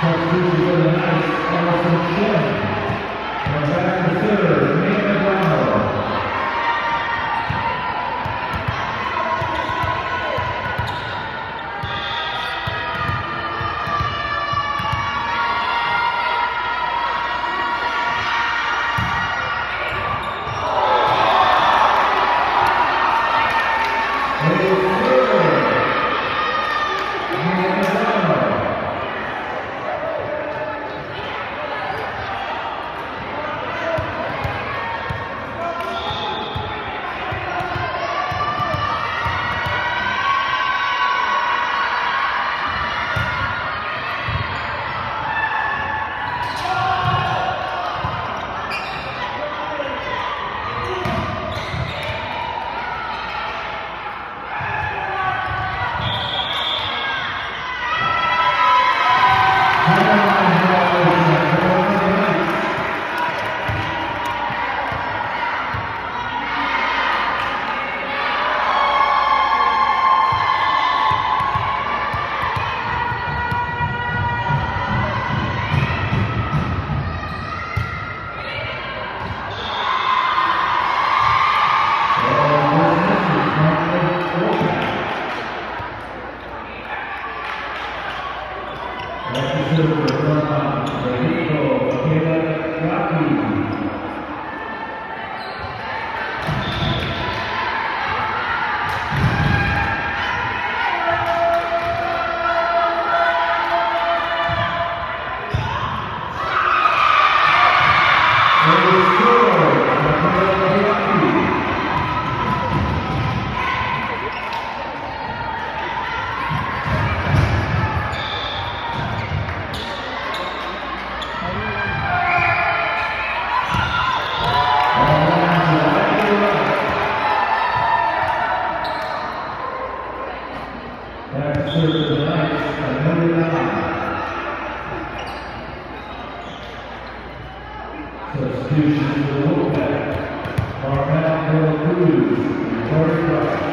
Substitute for Allison Shin. And back to third, Nina Brown. substitution for the quarterback, Carmel Cruz, third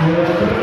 Completion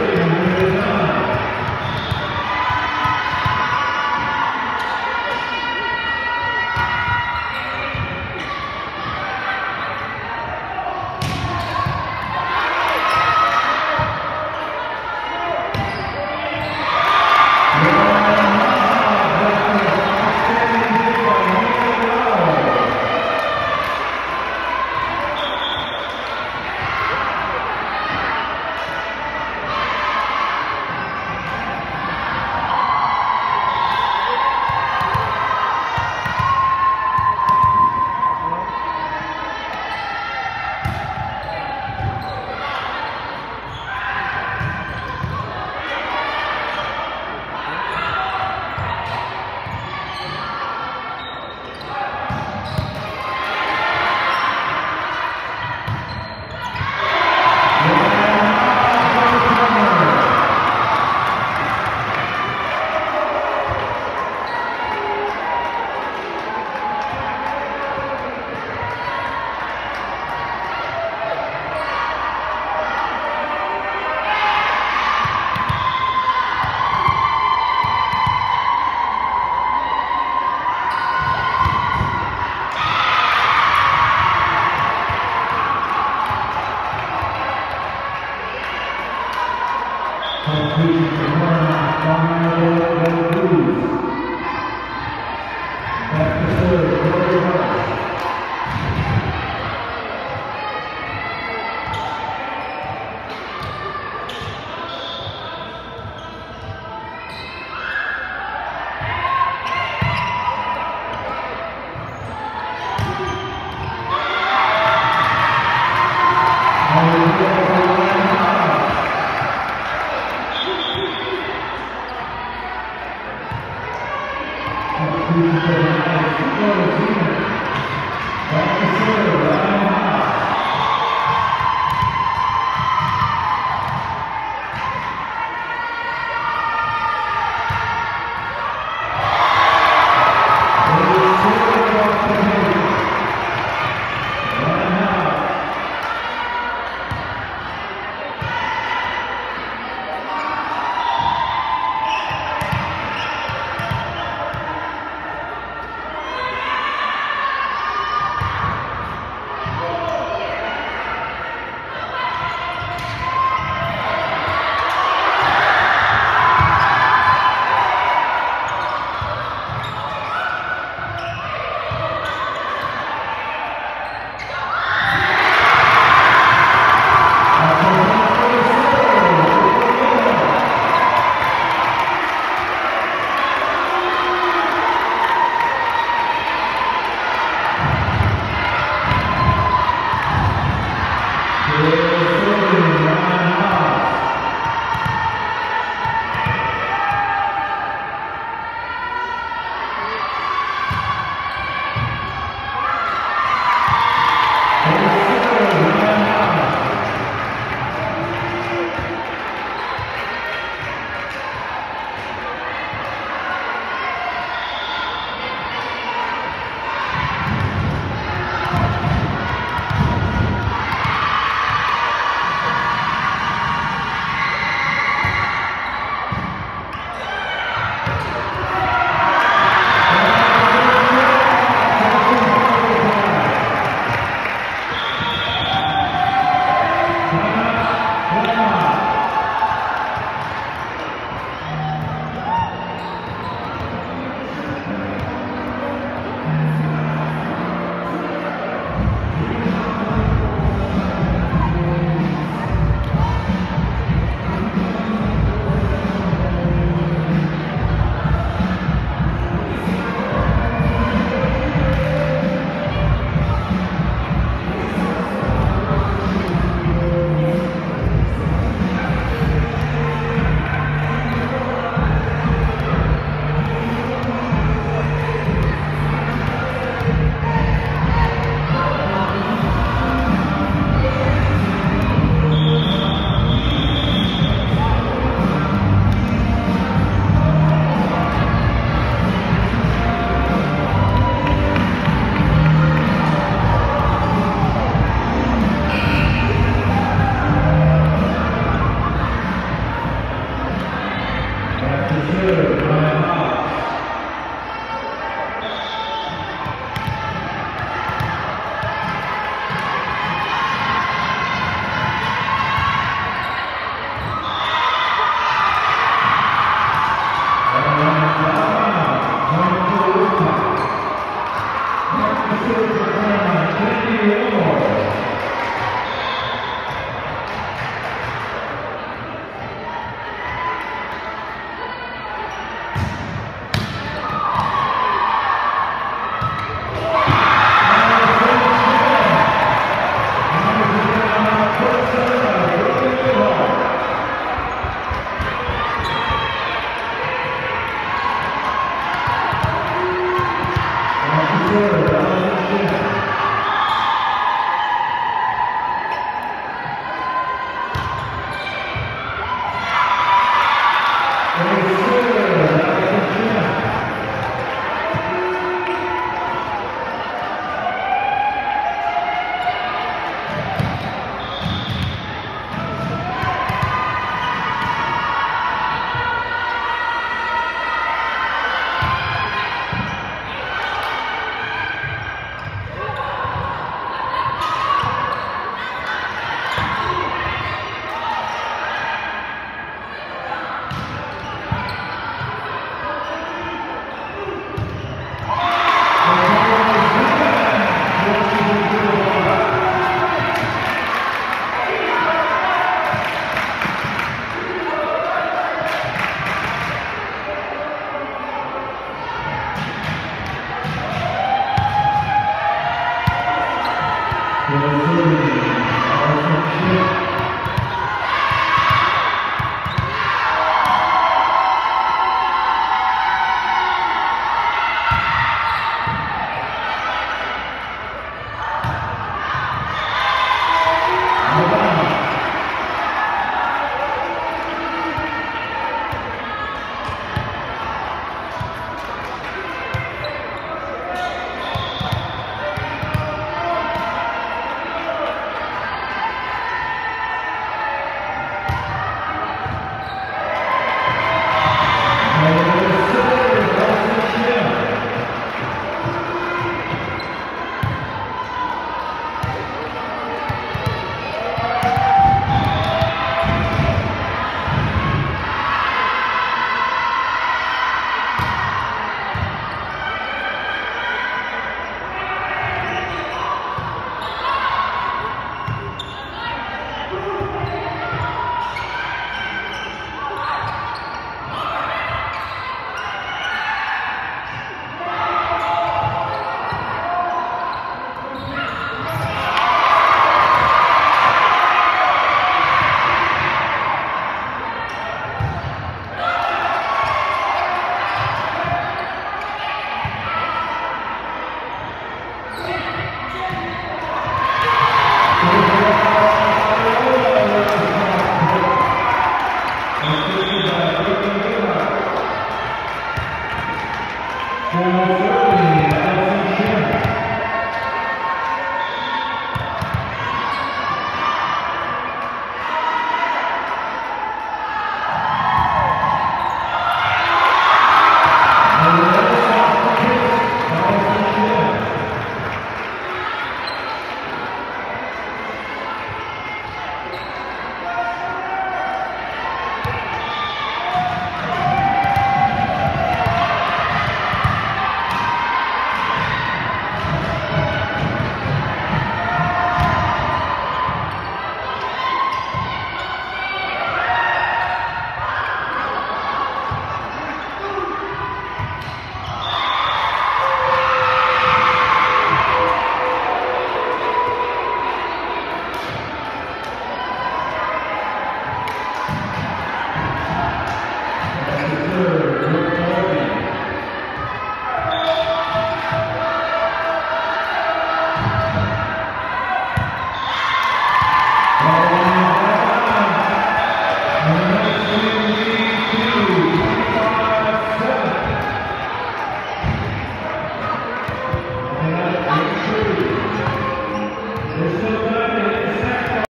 Thank you.